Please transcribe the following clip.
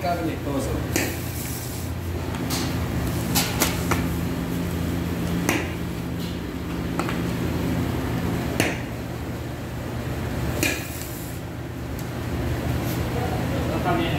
cara leitosa. Exatamente.